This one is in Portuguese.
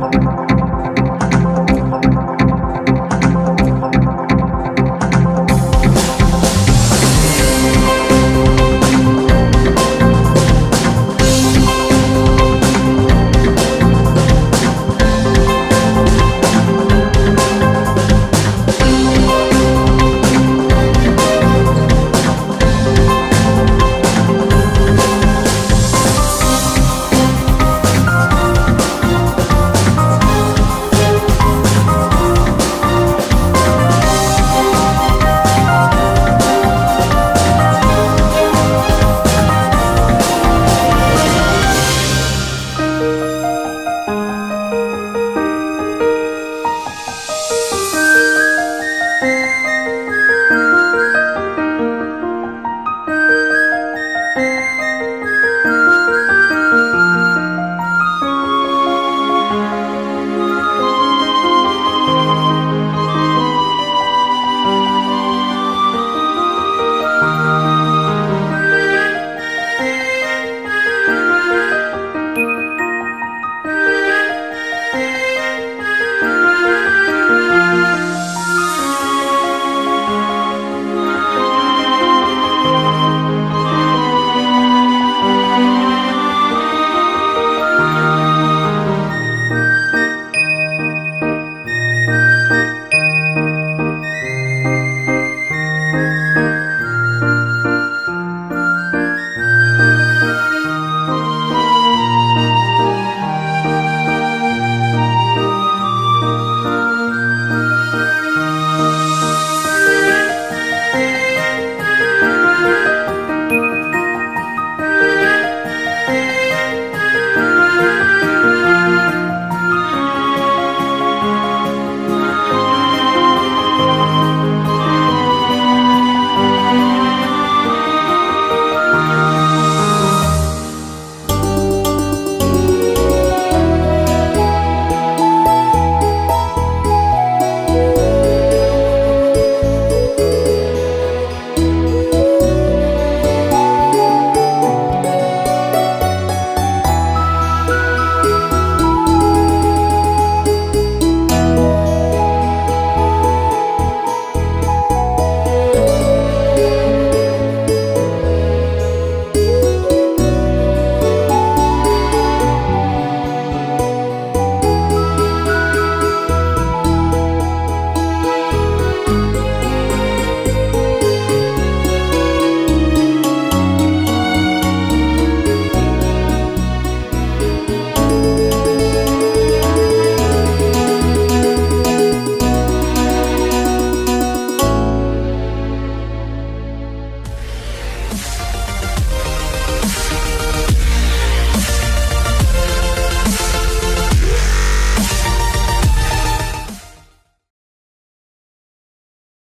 Música